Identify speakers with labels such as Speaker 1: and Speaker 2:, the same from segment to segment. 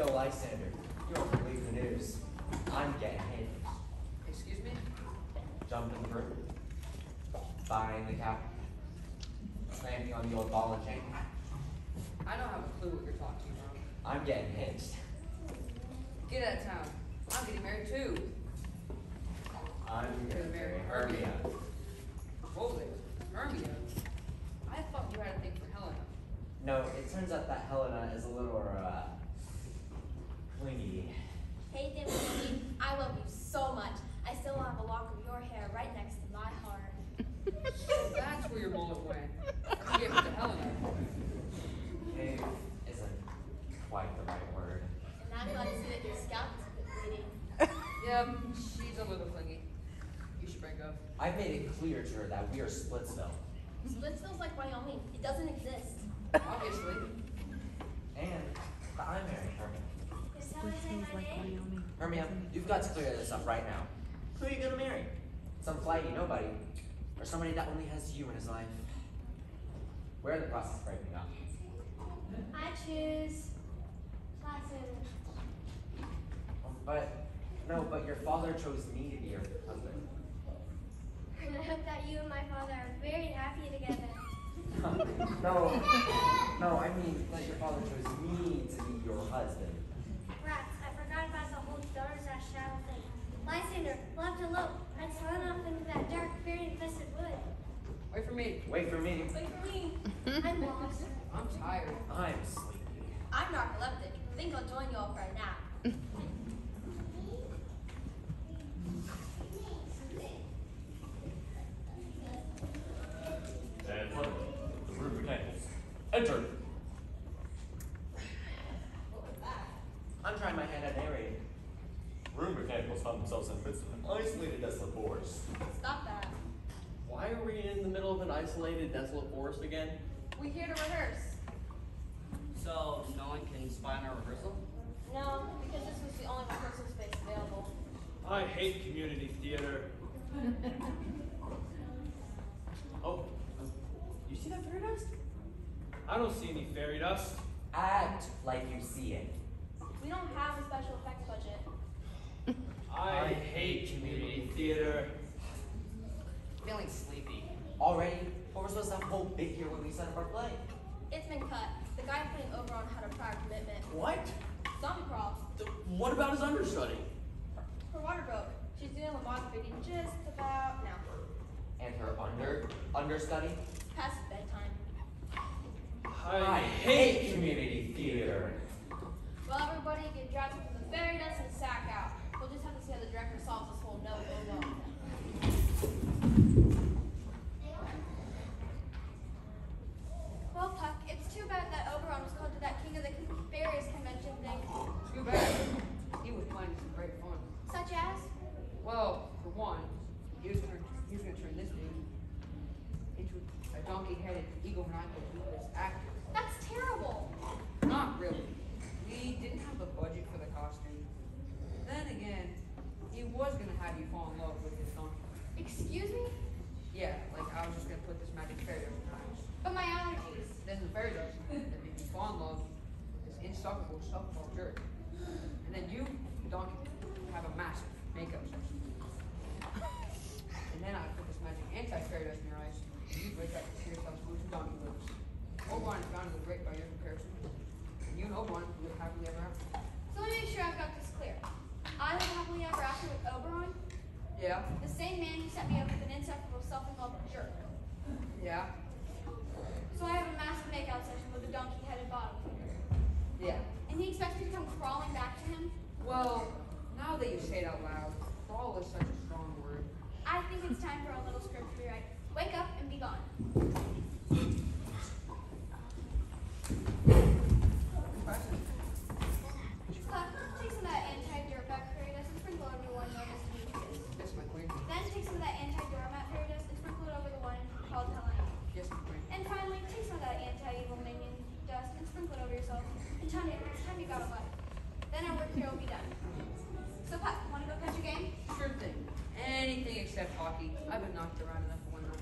Speaker 1: Yo, Lysander, you don't believe the news. I'm getting hit.
Speaker 2: Excuse me?
Speaker 1: Jumping through. Buying the cap. Clamping on the old ball and chain.
Speaker 2: I don't have a clue what you're talking about.
Speaker 1: I'm getting hitched.
Speaker 2: Get out of town. I'm getting married too.
Speaker 1: I'm getting married. Hermia.
Speaker 2: Hold it. Hermia. I thought you had a thing for Helena.
Speaker 1: No, it turns out that Helena is a little, uh, clingy.
Speaker 3: Hey, Dimity, I love you so much. I still have a lock of your hair right next to my heart.
Speaker 2: So that's where your mullet went. You gave it to Helena.
Speaker 1: Cave isn't quite the right word.
Speaker 3: And I'm glad to see that your scalp is bleeding.
Speaker 2: Yep, she's a little clingy. You should break up.
Speaker 1: I've made it clear to her that we are Splitsville.
Speaker 3: Splitsville's like Wyoming. It doesn't exist.
Speaker 2: Obviously.
Speaker 1: And that I'm marrying Hermia.
Speaker 3: Is that what
Speaker 4: Splitsville's like Wyoming.
Speaker 1: Hermia, you've got to clear this up right now. Who are you gonna marry? Some flighty nobody, or somebody that only has you in his life? We're in the process of breaking up.
Speaker 3: I choose Lysander.
Speaker 1: Oh, but no, but your father chose me to be your husband.
Speaker 3: And I hope that you and my father are very happy together.
Speaker 1: no, no, I mean that your father chose me to be your husband.
Speaker 3: Rats, I forgot about the whole daughter's ass shadow thing. Lysander, we'll have to look. Let's run off into that dark, fairy infested wood.
Speaker 2: Wait for me.
Speaker 1: Wait for me.
Speaker 3: Wait for me. I'm lost.
Speaker 2: I'm tired.
Speaker 1: I'm sleepy.
Speaker 3: I'm narcoleptic. Think I'll join you all for a nap.
Speaker 5: And what? The room tables. Enter.
Speaker 1: I'm trying my hand at narrating.
Speaker 5: Rude mechanicals found themselves in the midst of an isolated, desolate forest.
Speaker 3: Stop that.
Speaker 6: Why are we in the middle of an isolated, desolate forest again?
Speaker 3: We here to rehearse.
Speaker 7: So no one can spy on our rehearsal?
Speaker 3: No, because this was the only rehearsal space available.
Speaker 6: I hate community theater.
Speaker 1: Oh, you see that fairy dust?
Speaker 6: I don't see any fairy dust.
Speaker 1: Act like you see it.
Speaker 3: We don't have a special effects budget.
Speaker 6: I hate community theater.
Speaker 7: Feeling sleepy.
Speaker 1: Already, but we're supposed to have a whole bit here when we set up our play.
Speaker 3: It's been cut. The guy putting over on had a prior commitment.
Speaker 6: What?
Speaker 3: Zombie crawl.
Speaker 6: Th- What about his understudy?
Speaker 3: Her water broke. She's doing lobotomy feeding just about now.
Speaker 1: And her under understudy.
Speaker 3: Past bedtime.
Speaker 6: I, hate community
Speaker 1: theater.
Speaker 3: Well, everybody get dressed up in the fairy dust and sack out. We'll just have to see how the director solves this whole no go no. Well, Puck, it's too bad that Oberon was called to that King of the Fairies convention thing.
Speaker 2: Too bad. He was planning some great fun.
Speaker 3: Such as?
Speaker 2: Well, for one, he was gonna he was gonna turn this dude into a donkey-headed egomaniacal ruthless actor.
Speaker 3: That's terrible.
Speaker 2: Not really. We didn't have the budget for the costume. Then again, he was gonna have you fall in love with his donkey.
Speaker 3: Excuse me?
Speaker 2: Yeah, like I was just gonna put this magic fairy dust in your eyes.
Speaker 3: But my allergies.
Speaker 2: Then the fairy dust that make you fall in love with this insufferable self-called jerk. And then you, the donkey, have a massive makeup session. And then I put this magic anti-fairy dust in your eyes, and you break out to see yourself smooth and donkey lips. Oberon is bound to look great by your comparison. And you and Oberon live happily ever after.
Speaker 3: So let me make sure I've got this clear. I live happily ever after with Oberon,
Speaker 2: Yeah,
Speaker 3: the same man who set me up with an insufferable self-involved jerk.
Speaker 2: yeah,
Speaker 3: So I have a massive makeout session with a donkey-headed bottom feeder.
Speaker 2: yeah.
Speaker 3: And he expects me to come crawling back to him?
Speaker 2: Well, now that you say it out loud,
Speaker 3: tell me next time you got a letter. Then our work here will be done. So, Pat, want to go catch a game?
Speaker 2: Sure thing. Anything except hockey. I've been knocked around enough for one night.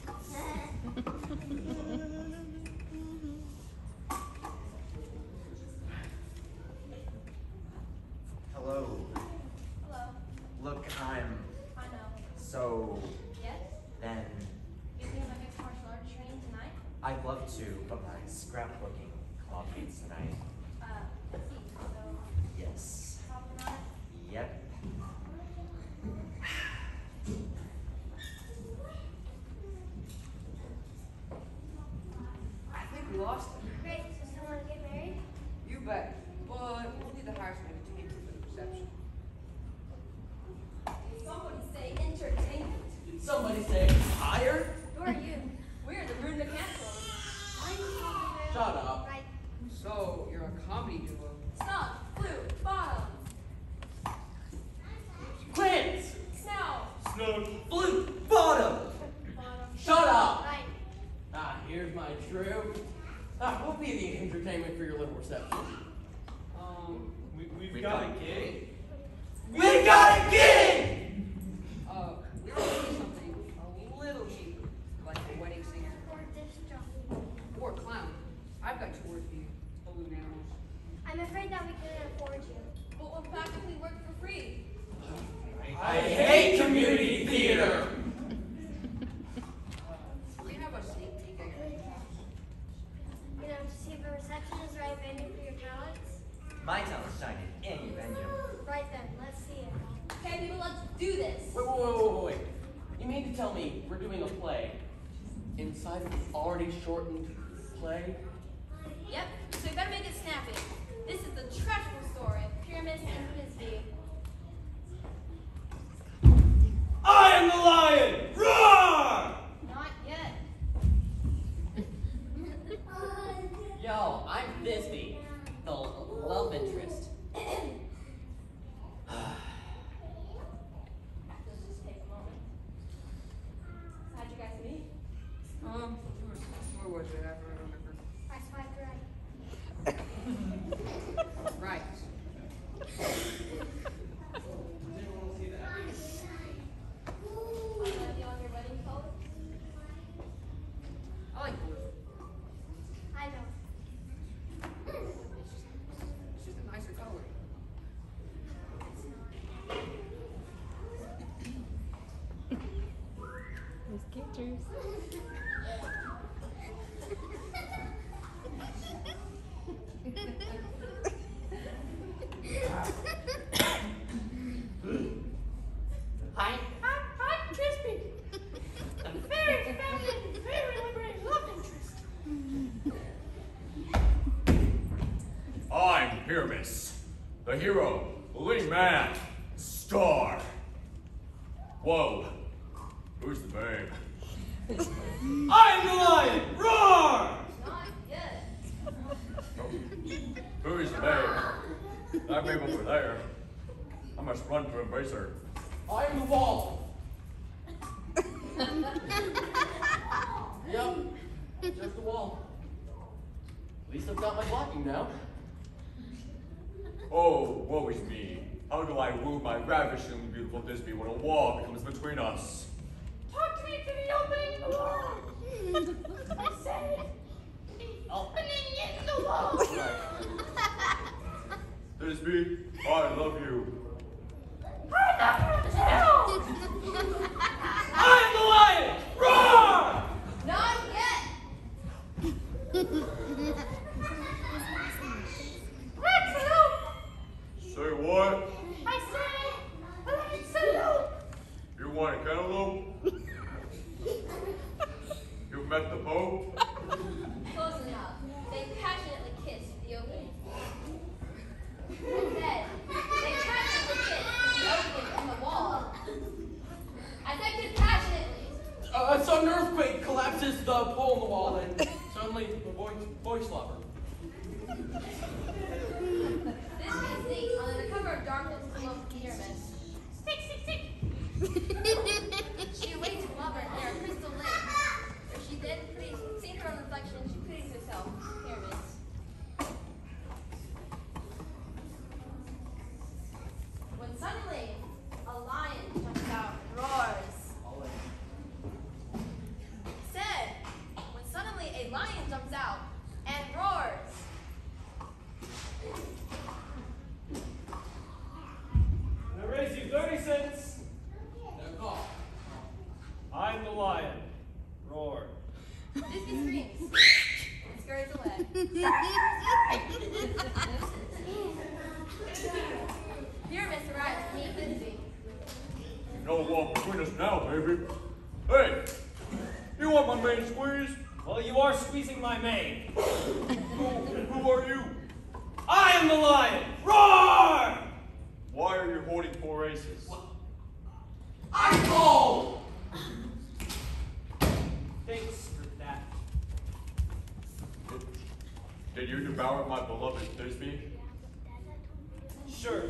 Speaker 8: Hello. Hello. Look,
Speaker 1: I'm... I know. So...
Speaker 8: Yes? Then...
Speaker 2: You think
Speaker 1: I
Speaker 2: mixed martial arts training tonight? I'd love to,
Speaker 1: but
Speaker 6: my scrapbooking
Speaker 1: club
Speaker 6: meets tonight. I true? We'll be the entertainment for your little reception.
Speaker 2: Um,
Speaker 3: we,
Speaker 8: have
Speaker 3: got,
Speaker 8: got,
Speaker 3: a gig.
Speaker 6: shortened play?
Speaker 5: Yep, so you better make it snappy. This is the treacherous story of Pyramus and Thisbe.
Speaker 3: I am the lion! Roar!
Speaker 6: Hi. I'm, I'm very, very, very
Speaker 3: Pyramus, the hero, leading man, star. over there. I must run to embrace her.
Speaker 6: I'm the wall. yep, just the wall. At least I've got my blocking now.
Speaker 3: Oh, woe is me. How do I woo my ravishingly beautiful Thisbe when a wall comes between us?
Speaker 5: Talk to me through the open! I say? Open it!
Speaker 3: Thisbe, I love you.
Speaker 6: I'm the lion! Roar!
Speaker 5: Not yet! Let's salute!
Speaker 3: Say what?
Speaker 5: I say, let's salute!
Speaker 3: You want a cantaloupe? you met the Pope?
Speaker 9: between us
Speaker 6: now,
Speaker 9: baby.
Speaker 5: Hey, you want my mane squeezed?
Speaker 8: Well, you are squeezing my mane.
Speaker 5: who, who are you?
Speaker 8: I am the lion! Roar!
Speaker 5: Why are you holding four aces?
Speaker 6: I call.
Speaker 8: Thanks for that.
Speaker 5: Did you devour my beloved Thisbe?
Speaker 8: Sure.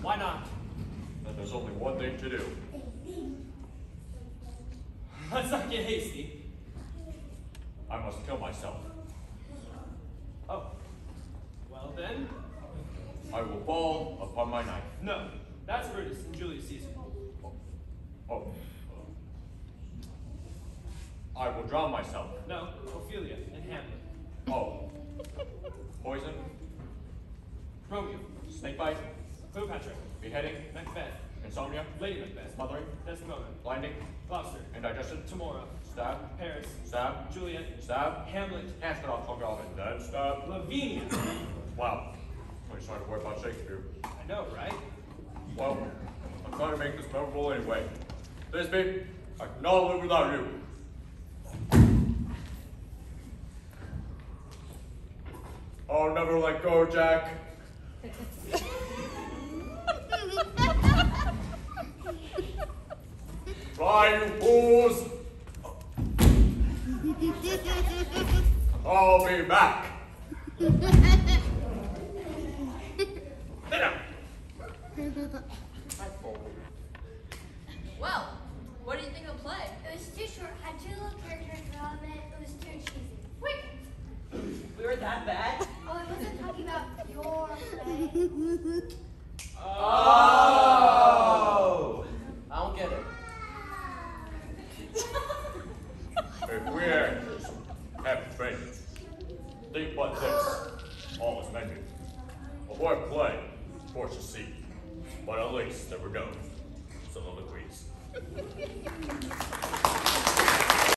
Speaker 8: Why not?
Speaker 5: Then there's only one thing to do.
Speaker 8: Let's not get hasty.
Speaker 5: I must kill myself.
Speaker 8: Oh. Well then,
Speaker 5: I will fall upon my knife.
Speaker 8: no. That's Brutus and Julius Caesar.
Speaker 5: Oh. oh. I will drown myself.
Speaker 8: No, Ophelia and Hamlet.
Speaker 5: Oh. Poison,
Speaker 8: Romeo,
Speaker 5: snakebite,
Speaker 8: Cleopatra,
Speaker 5: beheading,
Speaker 8: Macbeth,
Speaker 5: insomnia,
Speaker 8: Lady Macbeth,
Speaker 5: smothering,
Speaker 8: Desdemona,
Speaker 5: blinding,
Speaker 8: Gloucester,
Speaker 5: indigestion,
Speaker 8: Tamora,
Speaker 5: stab,
Speaker 8: Paris,
Speaker 5: stab,
Speaker 8: Juliet,
Speaker 5: stab,
Speaker 8: Hamlet,
Speaker 5: hands cut off, tongue off, and then stab.
Speaker 8: Lavinia.
Speaker 5: Wow. I'm starting to worry about Shakespeare.
Speaker 8: I know, right?
Speaker 5: Well, I'm trying to make this memorable anyway. Thisbe, I cannot live without you. I'll never let go, Jack. Fly, you fools! I'll be back. Sit down.
Speaker 4: Well, what do you think of the play?
Speaker 3: It was too short, had too little character development, it was too cheesy. Wait!
Speaker 7: We were that bad?
Speaker 3: Oh, I wasn't talking about your play.
Speaker 6: Oh!